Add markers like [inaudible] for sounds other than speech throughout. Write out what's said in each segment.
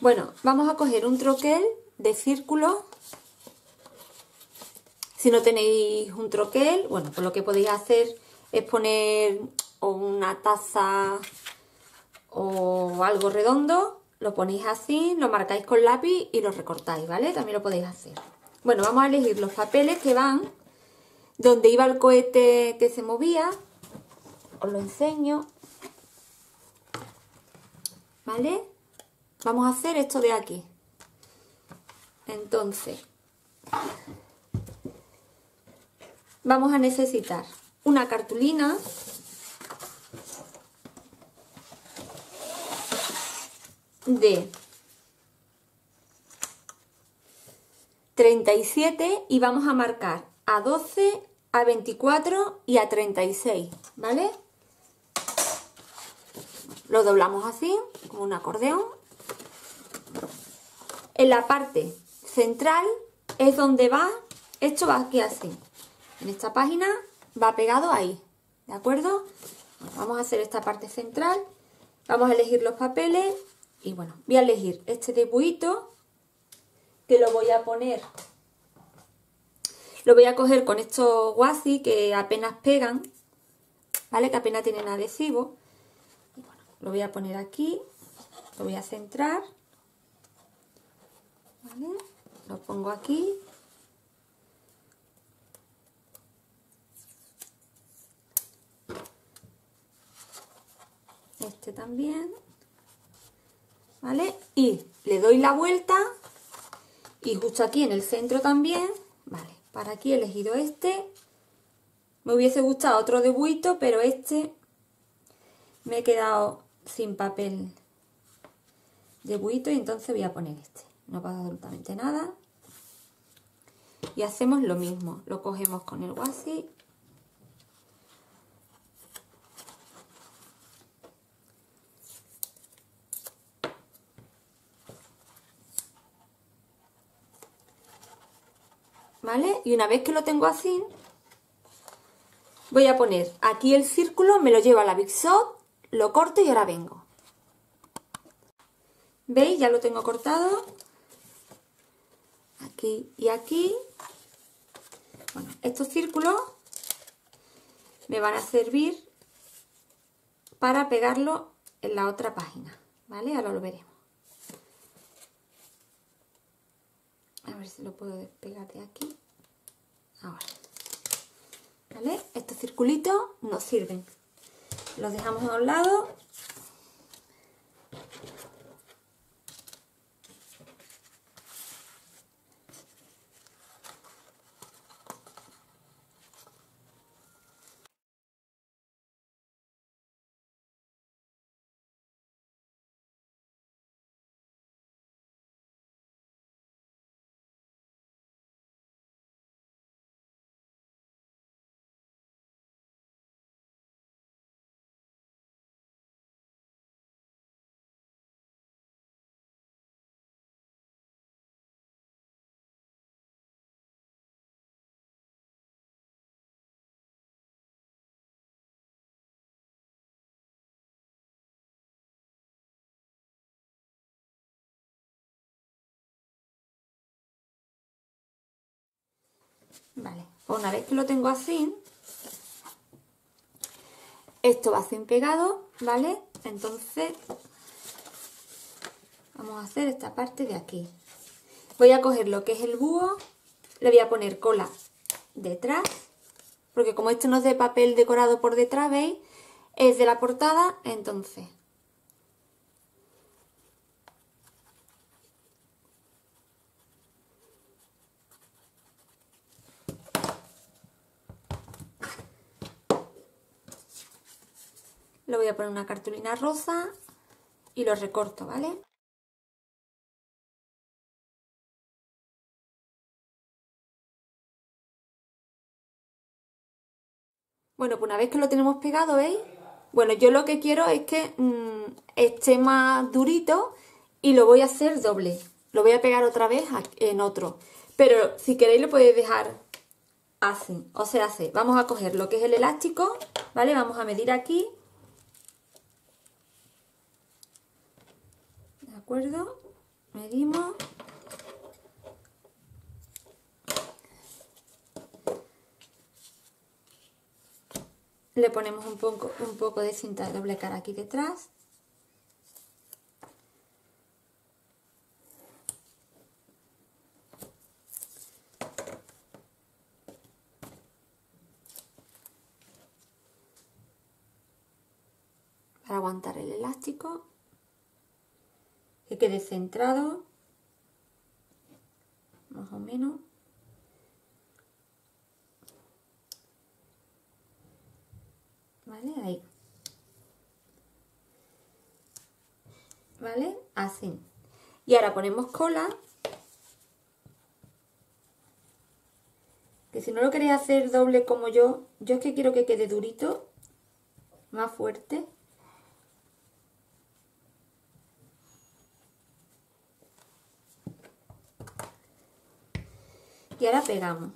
Bueno, vamos a coger un troquel de círculo. Si no tenéis un troquel, bueno, pues lo que podéis hacer es poner una taza o algo redondo, lo ponéis así, lo marcáis con lápiz y lo recortáis, ¿vale? También lo podéis hacer. Bueno, vamos a elegir los papeles que van donde iba el cohete que se movía. Os lo enseño. ¿Vale? Vamos a hacer esto de aquí. Entonces, vamos a necesitar una cartulina de 37 y vamos a marcar a 12, a 24 y a 36, ¿vale? Lo doblamos así, como un acordeón. En la parte central es donde va, esto va aquí así. En esta página va pegado ahí, ¿de acuerdo? Vamos a hacer esta parte central, vamos a elegir los papeles y bueno, voy a elegir este dibujito que lo voy a poner, lo voy a coger con estos guasi que apenas pegan, ¿vale? Que apenas tienen adhesivo. Y bueno, lo voy a poner aquí, lo voy a centrar, Lo pongo aquí. Este también. ¿vale? Y le doy la vuelta y justo aquí en el centro también, ¿vale? Para aquí he elegido este. Me hubiese gustado otro de buito, pero este me he quedado sin papel de buito y entonces voy a poner este. No pasa absolutamente nada. Y hacemos lo mismo. Lo cogemos con el washi ¿vale? Y una vez que lo tengo así, voy a poner aquí el círculo, me lo llevo a la Big Shot, lo corto y ahora vengo. ¿Veis? Ya lo tengo cortado. Aquí y aquí. Bueno, estos círculos me van a servir para pegarlo en la otra página, ¿vale? Ahora lo veremos. A ver si lo puedo despegar de aquí. Ahora. ¿Vale? Estos circulitos nos sirven. Los dejamos a un lado Vale, pues una vez que lo tengo así, esto va sin pegado, ¿vale? Entonces, vamos a hacer esta parte de aquí. Voy a coger lo que es el búho, le voy a poner cola detrás, porque como esto no es de papel decorado por detrás, ¿veis? Es de la portada, entonces Le voy a poner una cartulina rosa y lo recorto, ¿vale? Bueno, pues una vez que lo tenemos pegado, ¿veis? Bueno, yo lo que quiero es que mm, esté más durito y lo voy a hacer doble. Lo voy a pegar otra vez en otro. Pero si queréis lo podéis dejar así. O sea, así. Vamos a coger lo que es el elástico, ¿vale? Vamos a medir aquí medimos. Le ponemos un poco, un poco de cinta de doble cara aquí detrás. Para aguantar el elástico que quede centrado más o menos ¿vale? ahí ¿vale? así y ahora ponemos cola que si no lo queréis hacer doble como yo yo es que quiero que quede durito más fuerte y ahora pegamos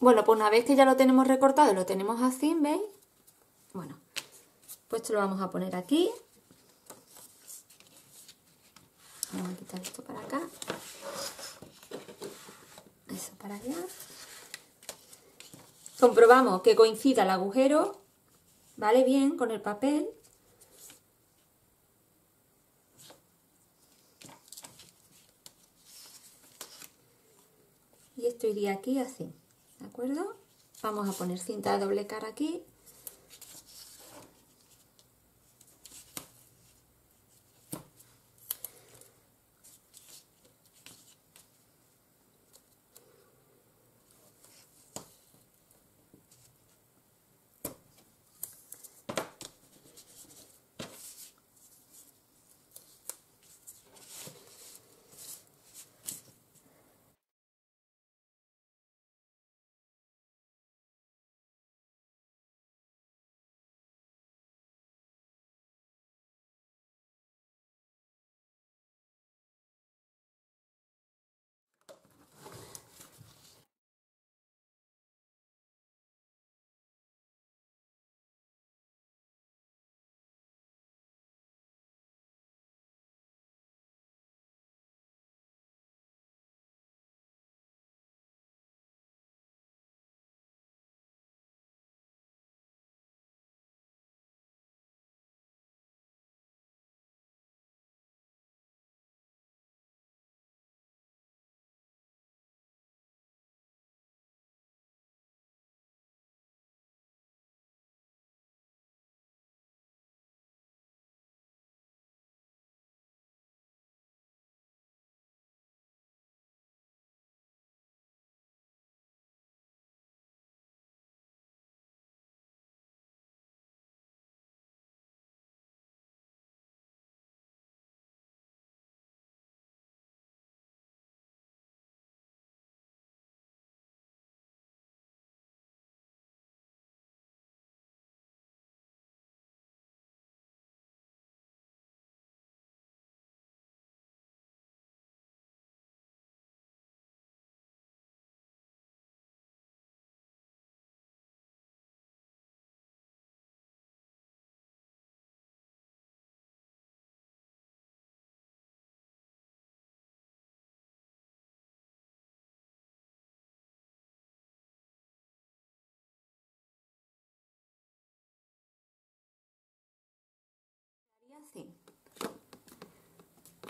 Bueno, pues una vez que ya lo tenemos recortado, lo tenemos así, ¿veis? Bueno, pues esto lo vamos a poner aquí. Vamos a quitar esto para acá. Eso para allá. Comprobamos que coincida el agujero, ¿vale? Bien con el papel. Y esto iría aquí así. ¿De acuerdo? Vamos a poner cinta de doble cara aquí.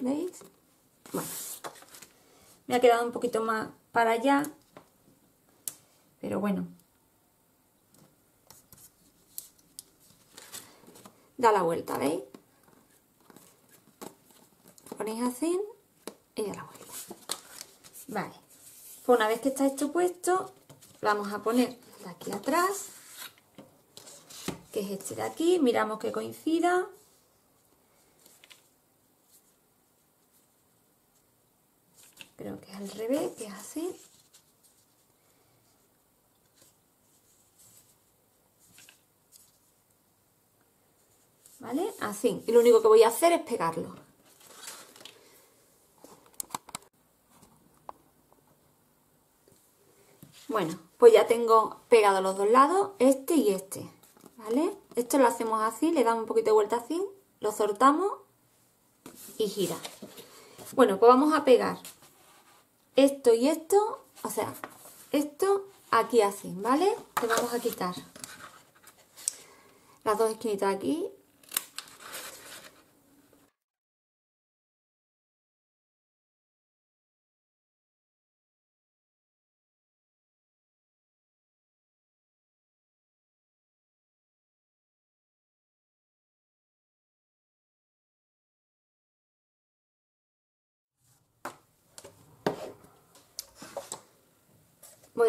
¿Veis? Bueno, me ha quedado un poquito más para allá, pero bueno. da la vuelta, ¿veis? Ponéis así y da la vuelta. Vale, pues una vez que está esto puesto, vamos a poner de aquí atrás, que es este de aquí, miramos que coincida. Creo que es al revés, que es así. ¿Vale? Así. Y lo único que voy a hacer es pegarlo. Bueno, pues ya tengo pegado los dos lados, este y este, ¿vale? Esto lo hacemos así, le damos un poquito de vuelta así, lo soltamos y gira. Bueno, pues vamos a pegar esto y esto, o sea, esto aquí así, ¿vale? Le vamos a quitar las dos esquinitas aquí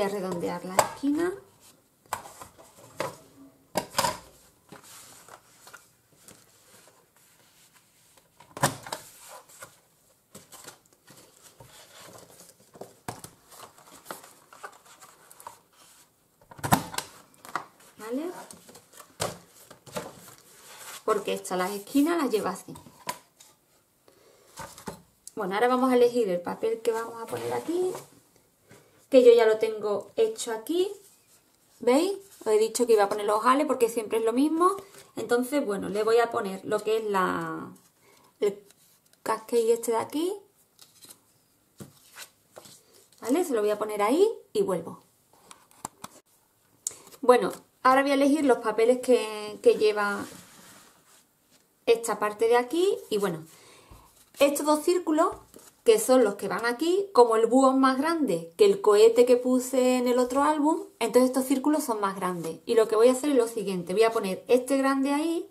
voy a redondear la esquina ¿Vale? Porque estas las esquinas las lleva así. Bueno, ahora vamos a elegir el papel que vamos a poner aquí que yo ya lo tengo hecho aquí. ¿Veis? Os he dicho que iba a poner los ojales porque siempre es lo mismo. Entonces, bueno, le voy a poner lo que es la el casquete este de aquí. ¿Vale? Se lo voy a poner ahí y vuelvo. Bueno, ahora voy a elegir los papeles que, que lleva esta parte de aquí. Y bueno, estos dos círculos que son los que van aquí, como el búho es más grande que el cohete que puse en el otro álbum, entonces estos círculos son más grandes. Y lo que voy a hacer es lo siguiente, voy a poner este grande ahí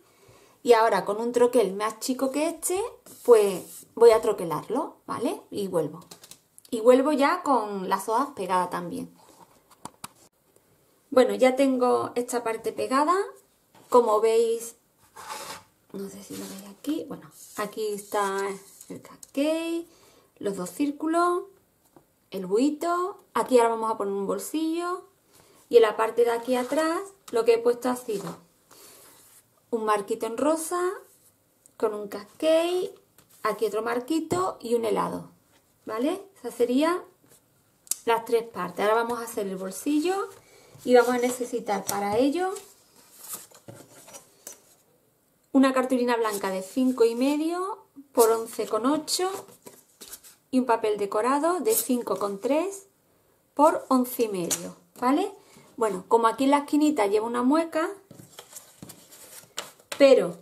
y ahora con un troquel más chico que este, pues voy a troquelarlo, ¿vale? Y vuelvo. Y vuelvo ya con las hojas pegadas también. Bueno, ya tengo esta parte pegada. Como veis, no sé si lo veis aquí, bueno, aquí está el cascade los dos círculos, el buito, aquí ahora vamos a poner un bolsillo y en la parte de aquí atrás lo que he puesto ha sido un marquito en rosa con un cascade, aquí otro marquito y un helado, ¿vale? Esas serían las tres partes. Ahora vamos a hacer el bolsillo y vamos a necesitar para ello una cartulina blanca de 5 y medio por 11,8 y un papel decorado de 5,3 por 11 y medio, ¿vale? Bueno, como aquí en la esquinita lleva una mueca, pero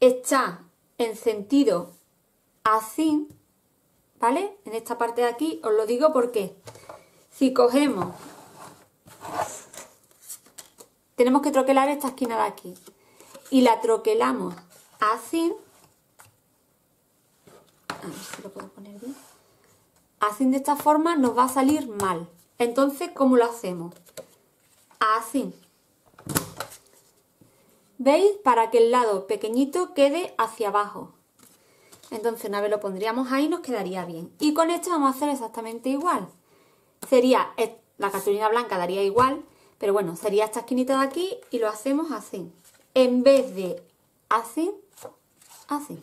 está en sentido así, ¿vale? En esta parte de aquí os lo digo porque si cogemos, tenemos que troquelar esta esquina de aquí y la troquelamos así, a ver si lo puedo poner bien Así de esta forma nos va a salir mal. Entonces, ¿cómo lo hacemos? Así. ¿Veis? Para que el lado pequeñito quede hacia abajo. Entonces, una vez lo pondríamos ahí, nos quedaría bien. Y con esto vamos a hacer exactamente igual. Sería, la cartulina blanca daría igual, pero bueno, sería esta esquinita de aquí y lo hacemos así. En vez de así, así.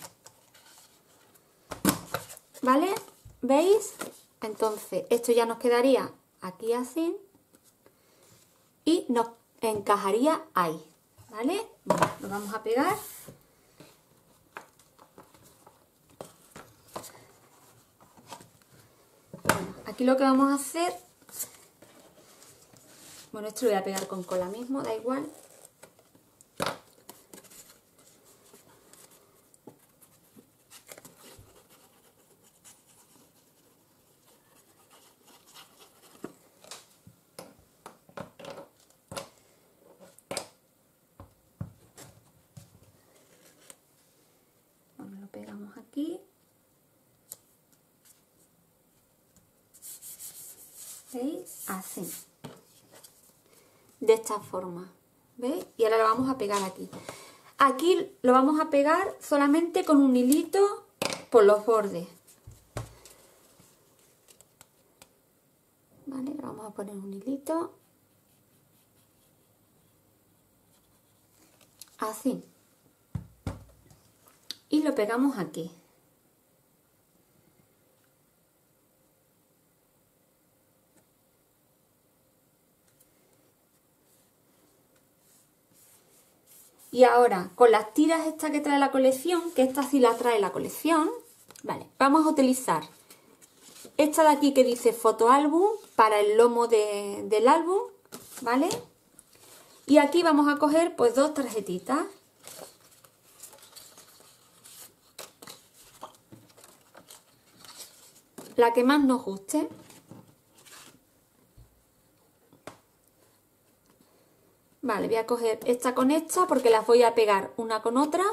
¿Vale? ¿Veis? Entonces, esto ya nos quedaría aquí así y nos encajaría ahí, ¿vale? lo vamos a pegar. aquí lo que vamos a hacer, bueno, esto lo voy a pegar con cola mismo, da igual. pegamos aquí. ¿Veis? Así. De esta forma. ¿Veis? Y ahora lo vamos a pegar aquí. Aquí lo vamos a pegar solamente con un hilito por los bordes. Vale, vamos a poner un hilito. Así. Y lo pegamos aquí. Y ahora, con las tiras estas que trae la colección, que esta sí la trae la colección, vale, vamos a utilizar esta de aquí que dice fotoálbum para el lomo del álbum, ¿vale? Y aquí vamos a coger pues dos tarjetitas. La que más nos guste. Vale, voy a coger esta con esta porque las voy a pegar una con otra.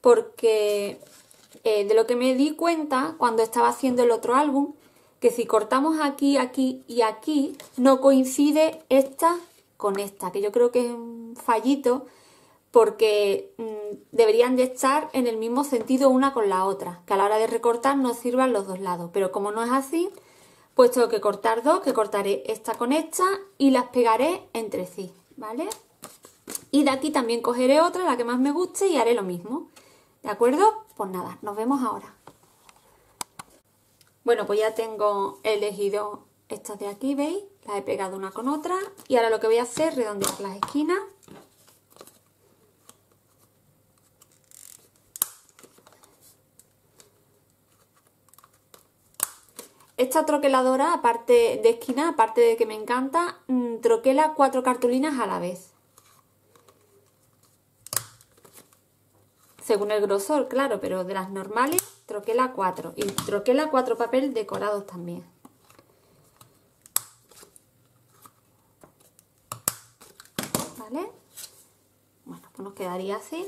Porque eh, de lo que me di cuenta cuando estaba haciendo el otro álbum, que si cortamos aquí, aquí y aquí, no coincide esta con esta, que yo creo que es un fallito porque mm, deberían de estar en el mismo sentido una con la otra, que a la hora de recortar nos sirvan los dos lados, pero como no es así, pues tengo que cortar dos, que cortaré esta con esta y las pegaré entre sí, ¿vale? Y de aquí también cogeré otra, la que más me guste, y haré lo mismo. ¿De acuerdo? Pues nada, nos vemos ahora. Bueno, pues ya tengo elegido estas de aquí, ¿veis? Las he pegado una con otra. Y ahora lo que voy a hacer es redondear las esquinas. Esta troqueladora, aparte de esquina, aparte de que me encanta, mm, troquela cuatro cartulinas a la vez. Según el grosor, claro, pero de las normales, troquela cuatro. Y troquela cuatro papel decorados también. ¿Vale? Bueno, pues nos quedaría así.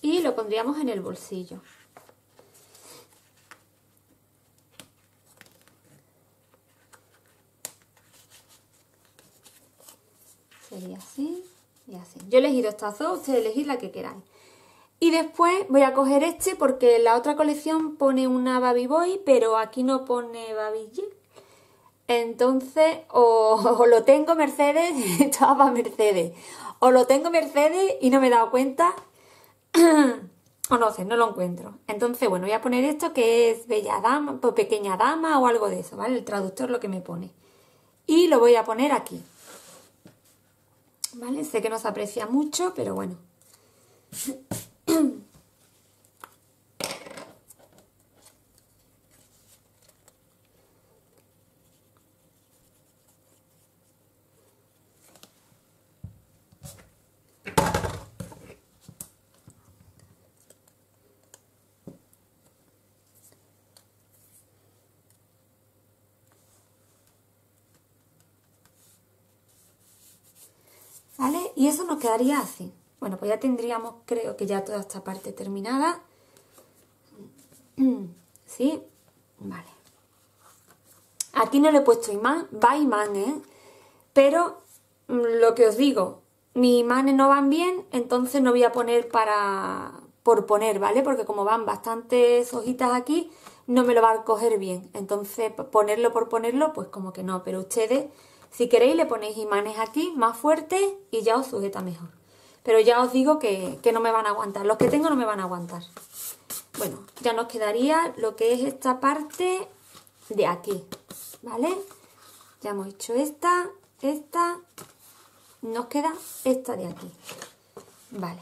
Y lo pondríamos en el bolsillo. Sería así y así. Yo he elegido estas dos, ustedes elegir la que queráis. Y después voy a coger este porque la otra colección pone una Baby Boy, pero aquí no pone Baby. Entonces, o, lo tengo Mercedes, [laughs] estaba Mercedes, o lo tengo Mercedes y no me he dado cuenta, [clears throat] o no sé, no lo encuentro. Entonces, bueno, voy a poner esto que es Bella Dama, pues Pequeña Dama o algo de eso, ¿vale? El traductor lo que me pone. Y lo voy a poner aquí. ¿Vale? Sé que no se aprecia mucho, pero bueno. [clears throat] ¿Vale? Y eso nos quedaría así. Bueno, pues ya tendríamos, creo que ya toda esta parte terminada. [clears throat] ¿Sí? Vale. Aquí no le he puesto imán, va imán, ¿eh? Pero mm, lo que os digo, mis imanes no van bien, entonces no voy a poner para por poner, ¿vale? Porque como van bastantes hojitas aquí, no me lo va a coger bien. Entonces, ponerlo por ponerlo, pues como que no. Pero ustedes, si queréis, le ponéis imanes aquí más fuertes y ya os sujeta mejor. Pero ya os digo que, no me van a aguantar. Los que tengo no me van a aguantar. Bueno, ya nos quedaría lo que es esta parte de aquí, ¿vale? Ya hemos hecho esta, esta, nos queda esta de aquí, ¿vale?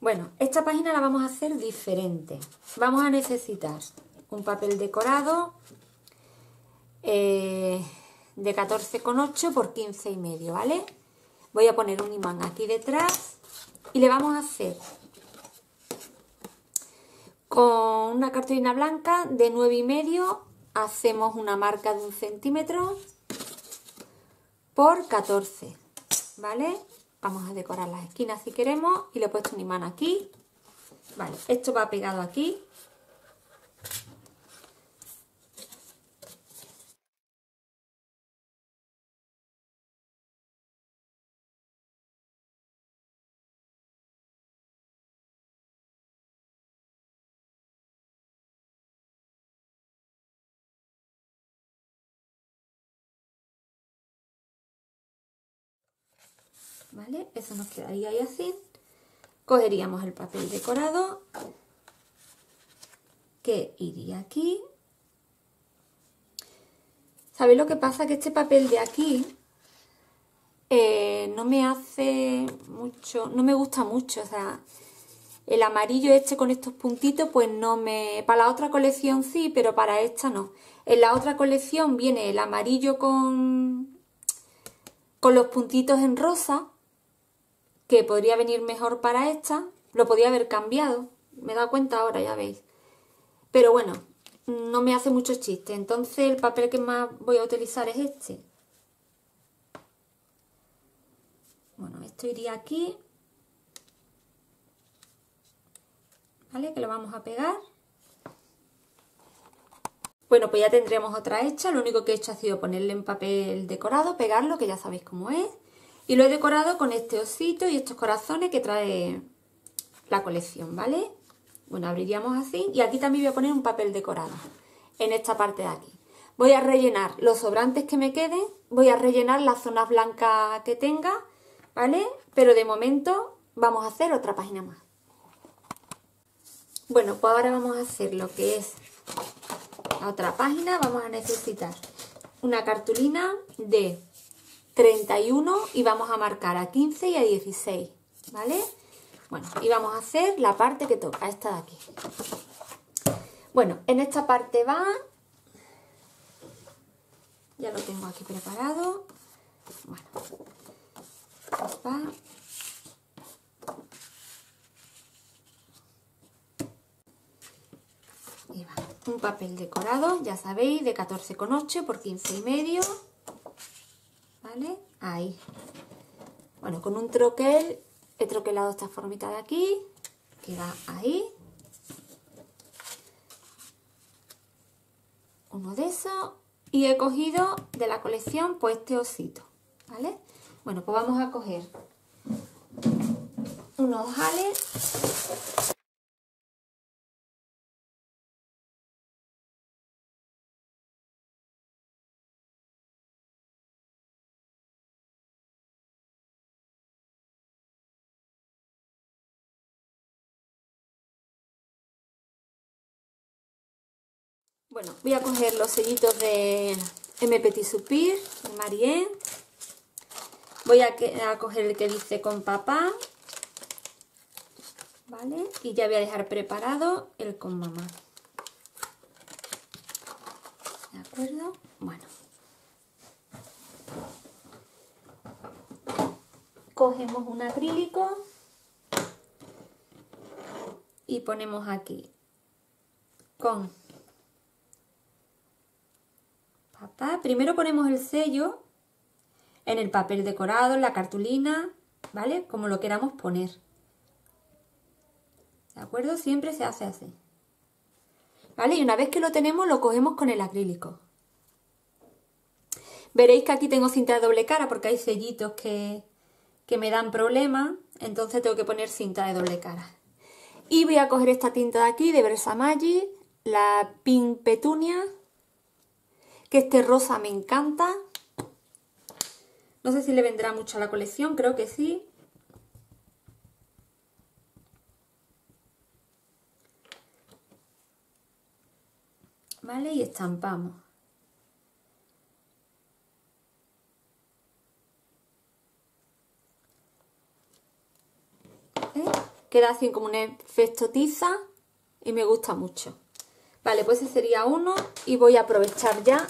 Bueno, esta página la vamos a hacer diferente. Vamos a necesitar un papel decorado, eh, de 14,8 por 15 y medio, ¿vale? Voy a poner un imán aquí detrás y le vamos a hacer con una cartulina blanca de 9 y medio hacemos una marca de un centímetro por 14, ¿vale? Vamos a decorar las esquinas si queremos y le he puesto un imán aquí. Vale, esto va pegado aquí. ¿Vale? Eso nos quedaría ahí así. Cogeríamos el papel decorado, que iría aquí. ¿Sabéis lo que pasa? Que este papel de aquí eh, no me hace mucho, no me gusta mucho, o sea, el amarillo este con estos puntitos, pues no me... Para la otra colección sí, pero para esta no. En la otra colección viene el amarillo con, con los puntitos en rosa que podría venir mejor para esta, lo podía haber cambiado, me he dado cuenta ahora, ya veis. Pero bueno, no me hace mucho chiste, entonces el papel que más voy a utilizar es este. Bueno, esto iría aquí. ¿Vale? Que lo vamos a pegar. Bueno, pues ya tendremos otra hecha. Lo único que he hecho ha sido ponerle en papel decorado, pegarlo, que ya sabéis cómo es. Y lo he decorado con este osito y estos corazones que trae la colección, ¿vale? Bueno, abriríamos así y aquí también voy a poner un papel decorado en esta parte de aquí. Voy a rellenar los sobrantes que me queden, voy a rellenar las zonas blancas que tenga, ¿vale? Pero de momento vamos a hacer otra página más. Bueno, pues ahora vamos a hacer lo que es la otra página. Vamos a necesitar una cartulina de 31 y vamos a marcar a 15 y a 16, ¿vale? Bueno, y vamos a hacer la parte que toca, esta de aquí. Bueno, en esta parte va... Ya lo tengo aquí preparado. Bueno, va... Y va un papel decorado, ya sabéis, de 14,8 por 15 y medio. ¿Vale? Ahí. Bueno, con un troquel he troquelado esta formita de aquí, queda ahí. Uno de esos y he cogido de la colección pues este osito, ¿vale? Bueno, pues vamos a coger unos jales Bueno, voy a coger los sellitos de M. Petit de Marien. Voy a, coger el que dice con papá. ¿Vale? Y ya voy a dejar preparado el con mamá. ¿De acuerdo? Bueno. Cogemos un acrílico y ponemos aquí con Primero ponemos el sello en el papel decorado, en la cartulina, ¿vale? Como lo queramos poner. ¿De acuerdo? Siempre se hace así. ¿Vale? Y una vez que lo tenemos, lo cogemos con el acrílico. Veréis que aquí tengo cinta de doble cara porque hay sellitos que, que me dan problemas. Entonces tengo que poner cinta de doble cara. Y voy a coger esta tinta de aquí, de Versamargi, la Pink Petunia que este rosa me encanta. No sé si le vendrá mucho a la colección, creo que sí. ¿Vale? Y estampamos. ¿Eh? Queda así como un efecto tiza y me gusta mucho. Vale, pues ese sería uno y voy a aprovechar ya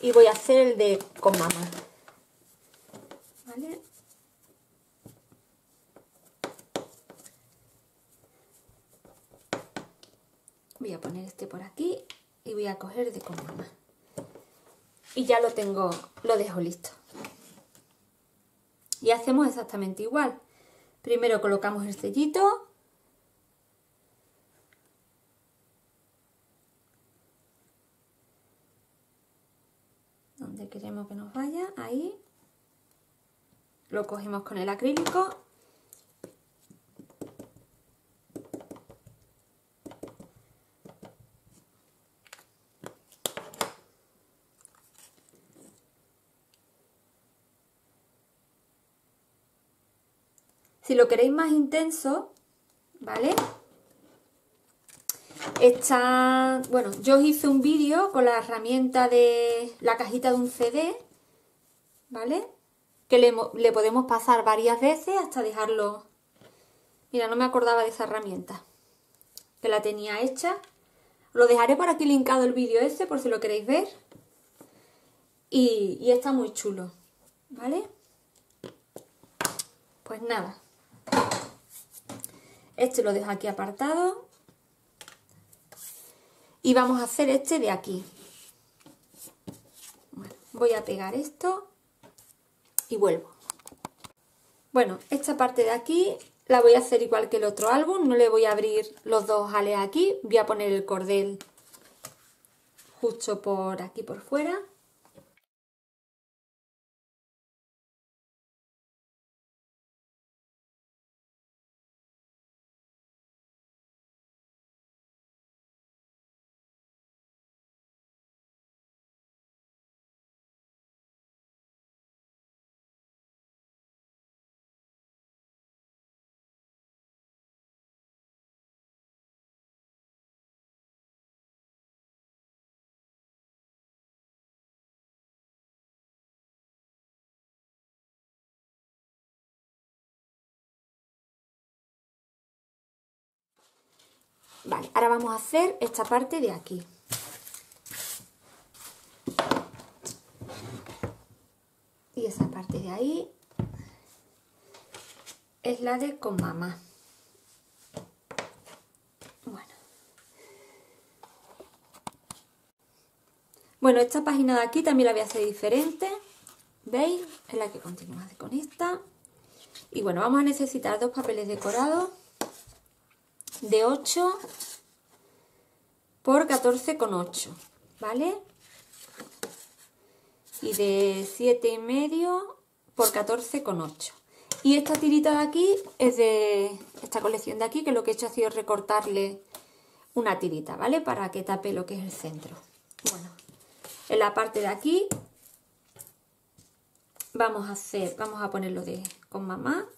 y voy a hacer el de con mamá. ¿Vale? Voy a poner este por aquí y voy a coger el de con mamá. Y ya lo tengo, lo dejo listo. Y hacemos exactamente igual. Primero colocamos el sellito. Queremos que nos vaya, ahí. Lo cogemos con el acrílico Si lo queréis más intenso, ¿vale? Esta, bueno, yo os hice un vídeo con la herramienta de la cajita de un CD, ¿vale? Que le, le podemos pasar varias veces hasta dejarlo... Mira, no me acordaba de esa herramienta, que la tenía hecha. Lo dejaré por aquí linkado el vídeo ese, por si lo queréis ver. Y, y está muy chulo, ¿vale? Pues nada. Este lo dejo aquí apartado. Y vamos a hacer este de aquí. voy a pegar esto y vuelvo. Bueno, esta parte de aquí la voy a hacer igual que el otro álbum. No le voy a abrir los dos ales aquí. Voy a poner el cordel justo por aquí por fuera. Vale, ahora vamos a hacer esta parte de aquí. Y esa parte de ahí es la de con mamá. Bueno. Bueno, esta página de aquí también la voy a hacer diferente. ¿Veis? Es la que continúa con esta. Y bueno, vamos a necesitar dos papeles decorados de 8 por 14,8, ¿vale? Y de 7 y medio por 14,8. Y esta tirita de aquí es de esta colección de aquí, que lo que he hecho ha sido recortarle una tirita, ¿vale? Para que tape lo que es el centro. Bueno, en la parte de aquí vamos a hacer, vamos a ponerlo de con mamá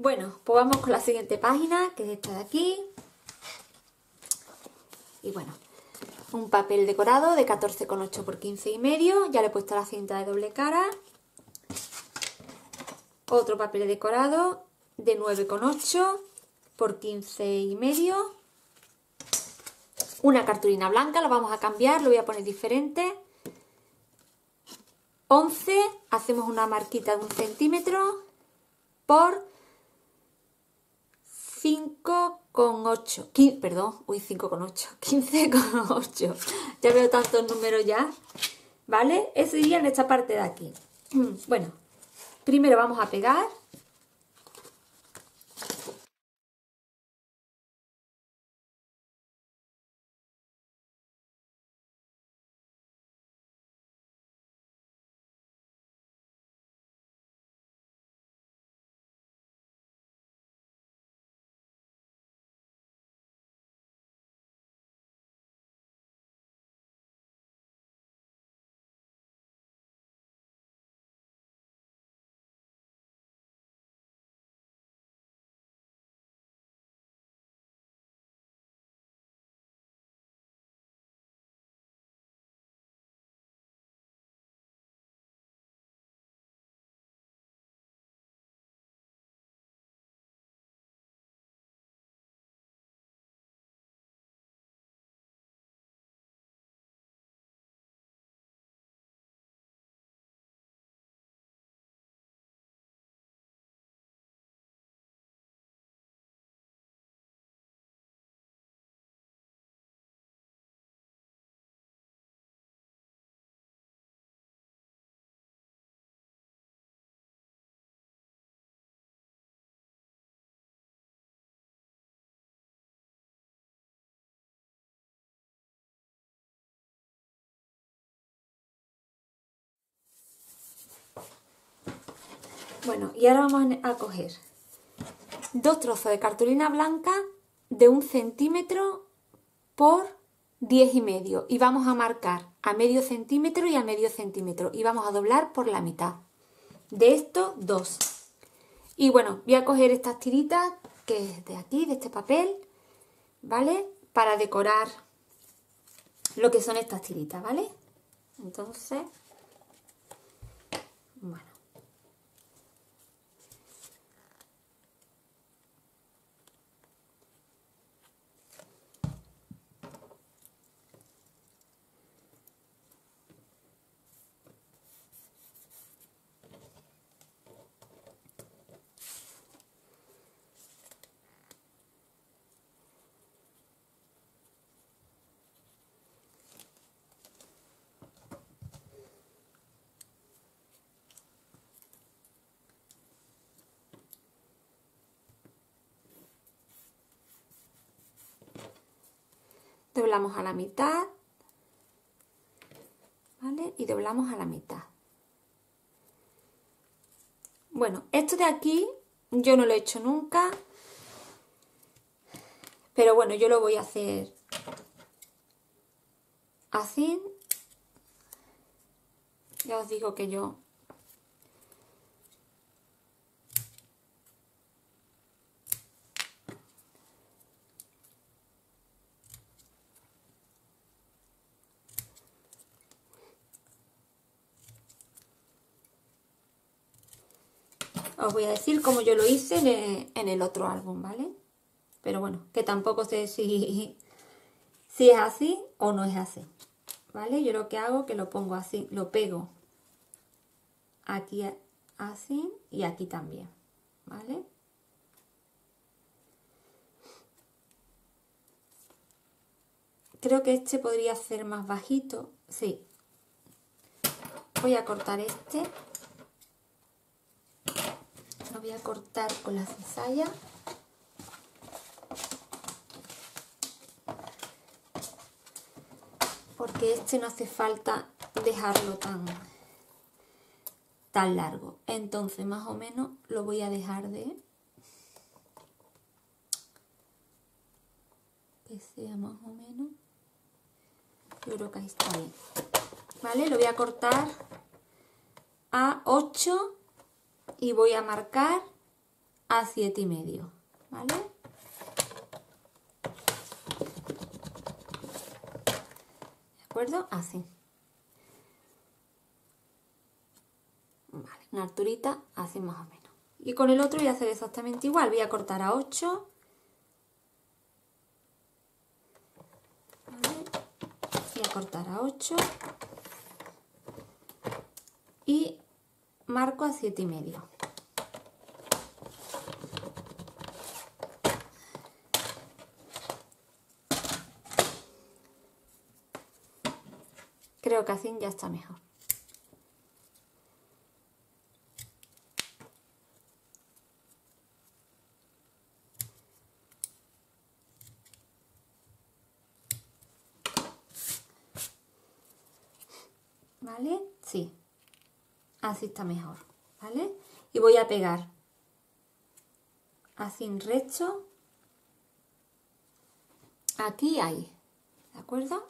Bueno, pues vamos con la siguiente página, que es esta de aquí. Y bueno, un papel decorado de 14,8 por 15 y medio. Ya le he puesto la cinta de doble cara. Otro papel decorado de 9,8 por 15 y medio. Una cartulina blanca, la vamos a cambiar, lo voy a poner diferente. 11, hacemos una marquita de un centímetro por 5,8, perdón, uy, 5,8, 15,8. [laughs] Ya veo tantos números ya, ¿vale? Ese iría en esta parte de aquí. [clears throat] Bueno, primero vamos a pegar Bueno, y ahora vamos a coger dos trozos de cartulina blanca de un centímetro por 10 y medio y vamos a marcar a medio centímetro y a medio centímetro y vamos a doblar por la mitad. De estos dos. Y bueno voy a coger estas tiritas que es de aquí de este papel vale para decorar lo que son estas tiritas vale entonces bueno doblamos a la mitad, ¿vale? Y doblamos a la mitad. Bueno, esto de aquí yo no lo he hecho nunca, pero bueno, yo lo voy a hacer así. Ya os digo que yo Os voy a decir cómo yo lo hice en el, otro álbum, ¿vale? Pero bueno, que tampoco sé si, [laughs] si es así o no es así, ¿vale? Yo lo que hago que lo pongo así, lo pego aquí así y aquí también, ¿vale? Creo que este podría ser más bajito, sí. Voy a cortar este voy a cortar con la cizalla. Porque este no hace falta dejarlo tan, tan largo. Entonces más o menos lo voy a dejar de... Que sea más o menos... Yo creo que ahí está bien. ¿Vale? Lo voy a cortar a 8 y voy a marcar a siete y medio, ¿vale? ¿De acuerdo? Así. Vale, una alturita así más o menos. Y con el otro voy a hacer exactamente igual. Voy a cortar a 8. Voy a cortar a 8. Y marco a siete y medio. Creo que así ya está mejor. ¿Vale? Sí así está mejor, ¿vale? Y voy a pegar así en recto aquí y ahí, ¿de acuerdo?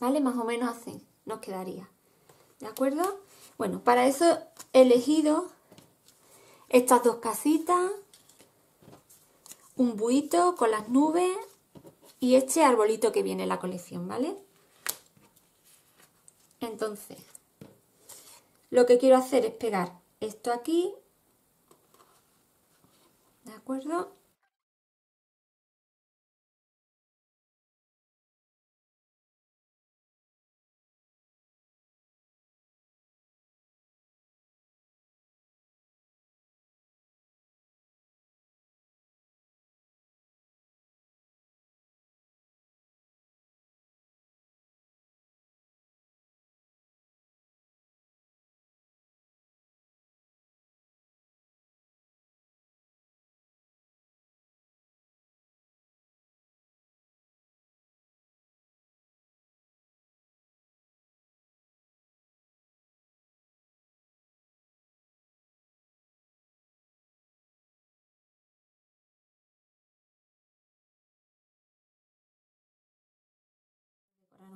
¿Vale? Más o menos así nos quedaría, ¿de acuerdo? Bueno, para eso he elegido estas dos casitas, un buito con las nubes y este arbolito que viene en la colección, ¿vale? Entonces, lo que quiero hacer es pegar esto aquí, ¿de acuerdo?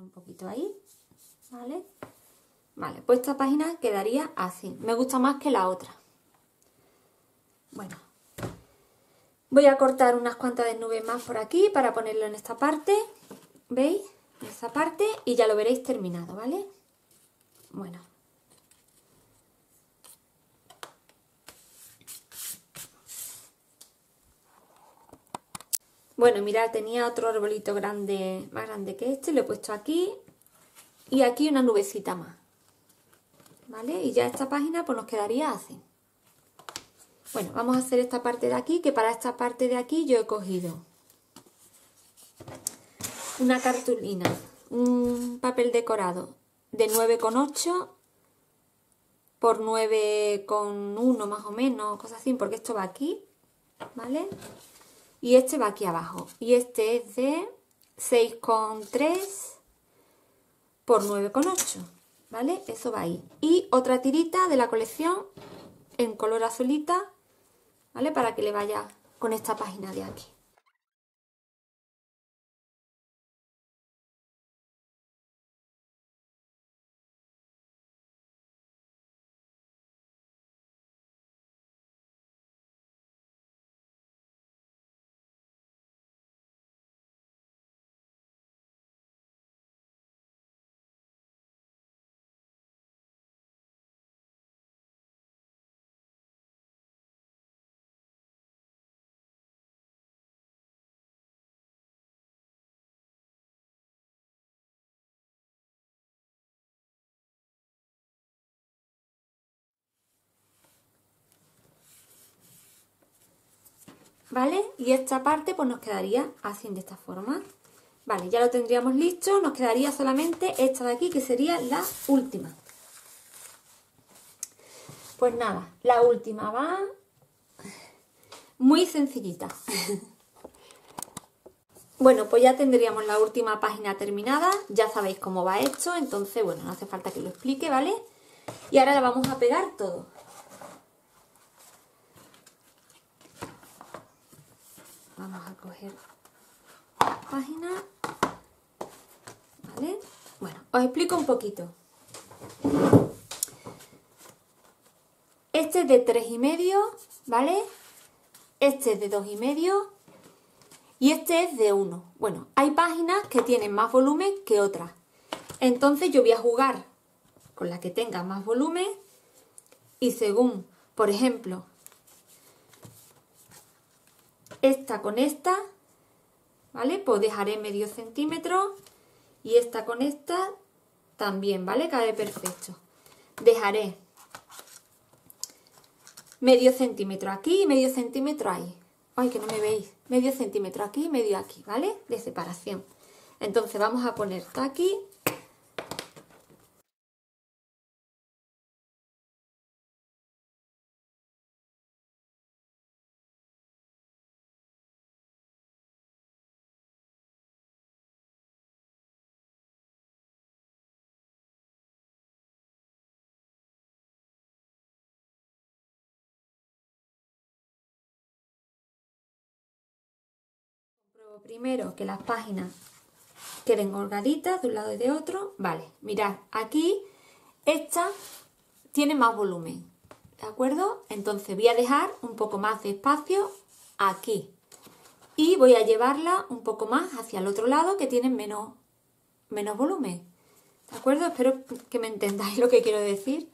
Un poquito ahí, ¿vale? Vale, pues esta página quedaría así. Me gusta más que la otra. Bueno, voy a cortar unas cuantas de nubes más por aquí para ponerlo en esta parte. ¿Veis? En esta parte y ya lo veréis terminado, ¿vale? Bueno. Bueno, mirad, tenía otro arbolito grande, más grande que este, lo he puesto aquí y aquí una nubecita más. ¿Vale? Y ya esta página pues nos quedaría así. Bueno, vamos a hacer esta parte de aquí, que para esta parte de aquí yo he cogido una cartulina, un papel decorado de 9,8 por 9,1 más o menos, cosas así, porque esto va aquí, ¿vale? Y este va aquí abajo. Y este es de 6,3 por 9,8, ¿vale? Eso va ahí. Y otra tirita de la colección en color azulita ¿vale? Para que le vaya con esta página de aquí. ¿Vale? Y esta parte pues nos quedaría así de esta forma. Vale, ya lo tendríamos listo, nos quedaría solamente esta de aquí que sería la última. Pues nada, la última va muy sencillita. [laughs] Bueno, pues ya tendríamos la última página terminada, ya sabéis cómo va esto, entonces, bueno, no hace falta que lo explique, ¿vale? Y ahora la vamos a pegar todo. Vamos a coger página. ¿Vale? Bueno, os explico un poquito. Este es de tres y medio, ¿vale? Este es de dos y medio y este es de uno. Bueno, hay páginas que tienen más volumen que otras. Entonces yo voy a jugar con la que tenga más volumen y según, por ejemplo, esta con esta, ¿vale? Pues dejaré medio centímetro y esta con esta también, ¿vale? Cabe perfecto. Dejaré medio centímetro aquí y medio centímetro ahí. Ay, que no me veis. Medio centímetro aquí y medio aquí, ¿vale? De separación. Entonces vamos a poner aquí primero que las páginas queden holgaditas de un lado y de otro. Vale, mirad, aquí esta tiene más volumen, ¿de acuerdo? Entonces voy a dejar un poco más de espacio aquí y voy a llevarla un poco más hacia el otro lado que tiene menos, menos volumen, ¿de acuerdo? Espero que me entendáis lo que quiero decir.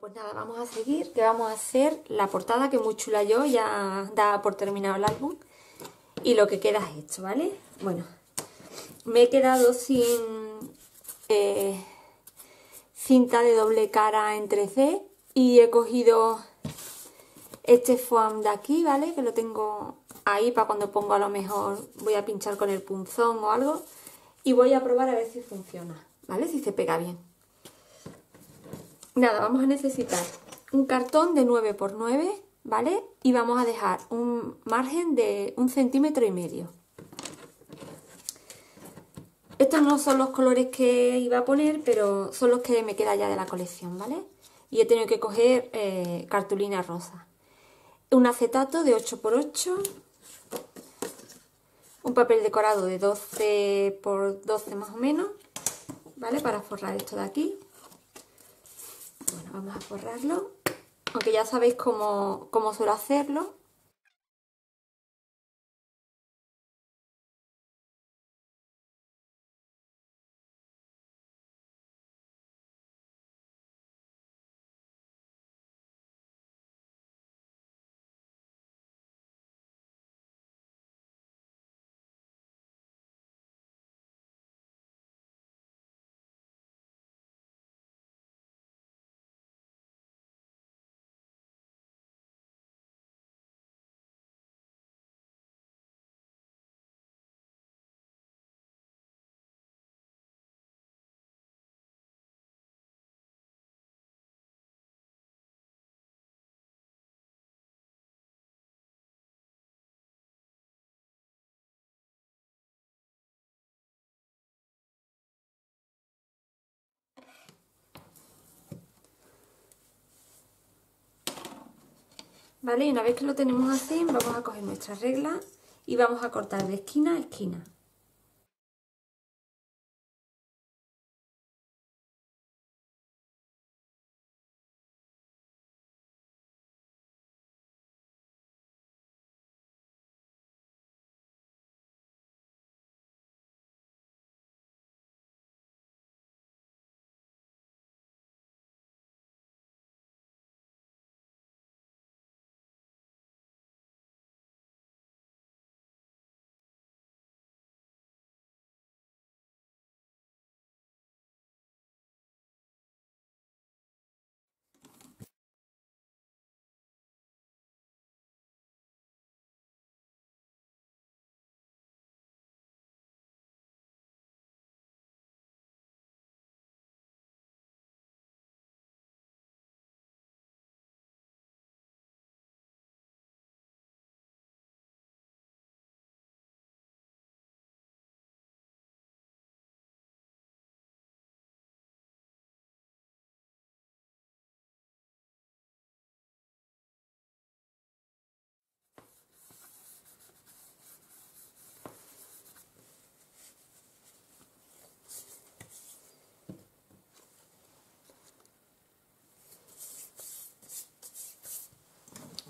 Pues nada, vamos a seguir, que vamos a hacer la portada, que muy chula yo, ya da por terminado el álbum. Y lo que queda es esto, ¿vale? Bueno, me he quedado sin eh, cinta de doble cara en 3D y he cogido este foam de aquí, ¿vale? Que lo tengo ahí para cuando pongo a lo mejor voy a pinchar con el punzón o algo y voy a probar a ver si funciona, ¿vale? Si se pega bien. Nada, vamos a necesitar un cartón de 9 por 9, ¿vale? Y vamos a dejar un margen de un centímetro y medio. Estos no son los colores que iba a poner, pero son los que me queda ya de la colección, ¿vale? Y he tenido que coger eh, cartulina rosa. Un acetato de 8x8. Un papel decorado de 12 por 12 más o menos, ¿vale? Para forrar esto de aquí. Bueno, vamos a forrarlo. Aunque ya sabéis cómo, cómo suelo hacerlo. ¿Vale? Y una vez que lo tenemos así, vamos a coger nuestra regla y vamos a cortar de esquina a esquina.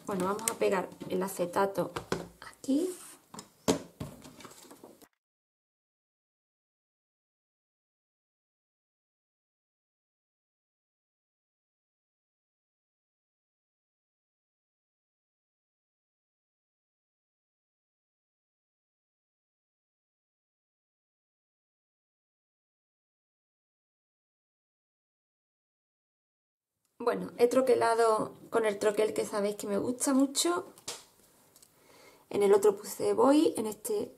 Bueno, vamos a pegar el acetato aquí. Bueno, he troquelado con el troquel que sabéis que me gusta mucho. En el otro puse voy, en este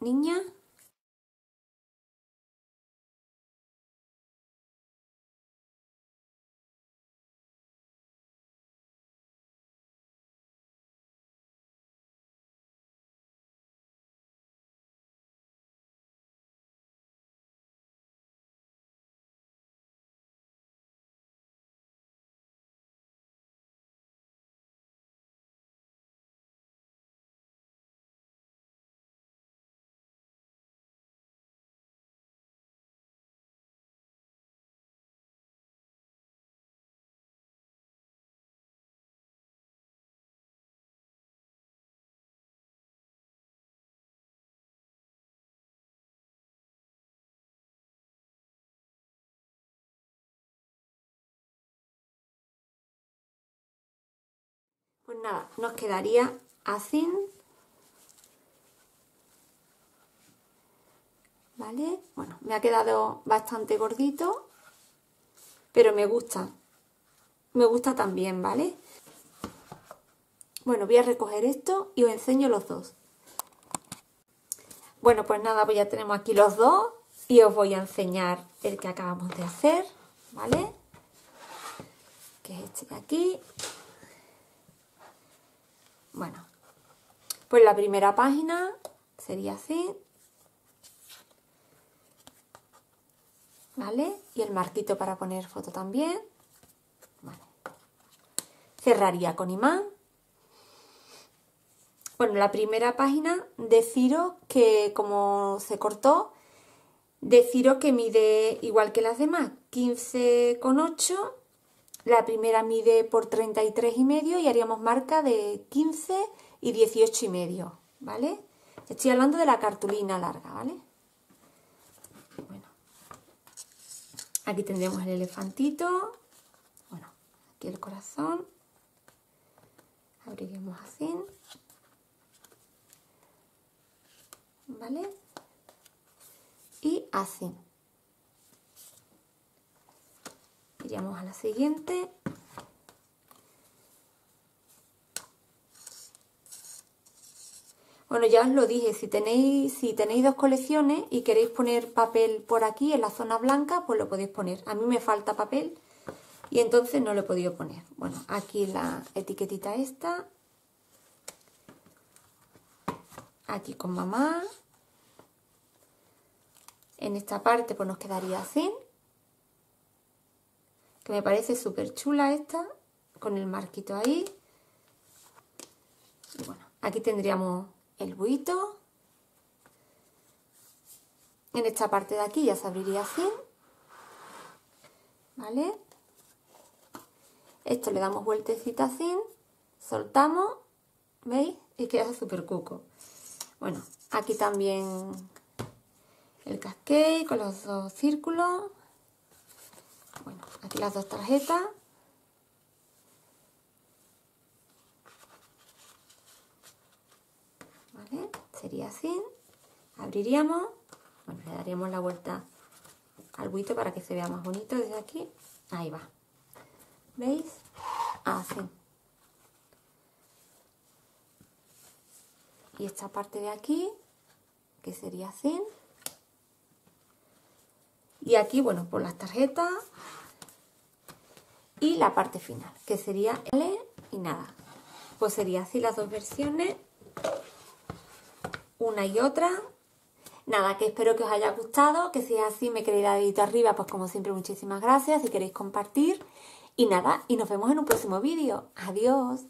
niña. Pues nada, nos quedaría así. ¿Vale? Bueno, me ha quedado bastante gordito, pero me gusta. Me gusta también, ¿vale? Bueno, voy a recoger esto y os enseño los dos. Bueno, pues nada, pues ya tenemos aquí los dos y os voy a enseñar el que acabamos de hacer, ¿vale? Que es este de aquí. Bueno, pues la primera página sería así. ¿Vale? Y el marquito para poner foto también. Cerraría con imán. Bueno, la primera página deciros que como se cortó, deciros que mide igual que las demás, 15,8. La primera mide por 33 y medio y haríamos marca de 15 y 18 y medio, ¿vale? Estoy hablando de la cartulina larga, ¿vale? Bueno, aquí tendríamos el elefantito, bueno, aquí el corazón, abriremos así. ¿vale? Y así. Iríamos a la siguiente. Bueno, ya os lo dije, si tenéis, si tenéis dos colecciones y queréis poner papel por aquí en la zona blanca, pues lo podéis poner. A mí me falta papel y entonces no lo he podido poner. Bueno, aquí la etiquetita esta. Aquí con mamá. En esta parte pues nos quedaría así. Que me parece súper chula esta, con el marquito ahí. Y bueno, aquí tendríamos el buito. En esta parte de aquí ya se abriría así. ¿Vale? Esto le damos vueltecita así, soltamos, ¿veis? Y queda súper cuco. Bueno, aquí también el cascade con los dos círculos. Bueno, aquí las dos tarjetas. ¿Vale? Sería así. Abriríamos. Bueno, le daríamos la vuelta al buito para que se vea más bonito desde aquí. Ahí va. ¿Veis? Así. Y esta parte de aquí, que sería así. Y aquí, bueno, por las tarjetas y la parte final, que sería L y nada. Pues sería así las dos versiones, una y otra. Nada, que espero que os haya gustado, que si es así me queréis dar dedito arriba, pues como siempre muchísimas gracias, si queréis compartir. Y nada, y nos vemos en un próximo vídeo. Adiós.